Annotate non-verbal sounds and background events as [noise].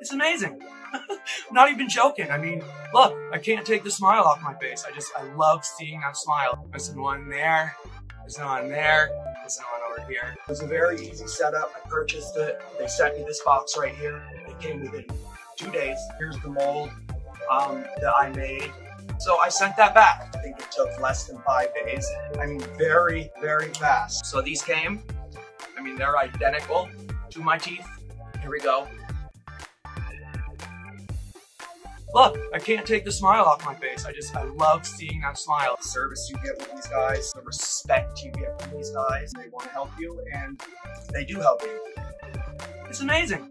It's amazing. [laughs] Not even joking. I mean, look, I can't take the smile off my face. I just, I love seeing that smile. There's one there, there's one there, there's one over here. It was a very easy setup. I purchased it. They sent me this box right here. It came within two days. Here's the mold um, that I made. So I sent that back. I think it took less than five days. I mean, very, very fast. So these came. I mean, they're identical to my teeth. Here we go. Look, I can't take the smile off my face. I just, I love seeing that smile. The service you get with these guys, the respect you get from these guys. They want to help you, and they do help you. It's amazing.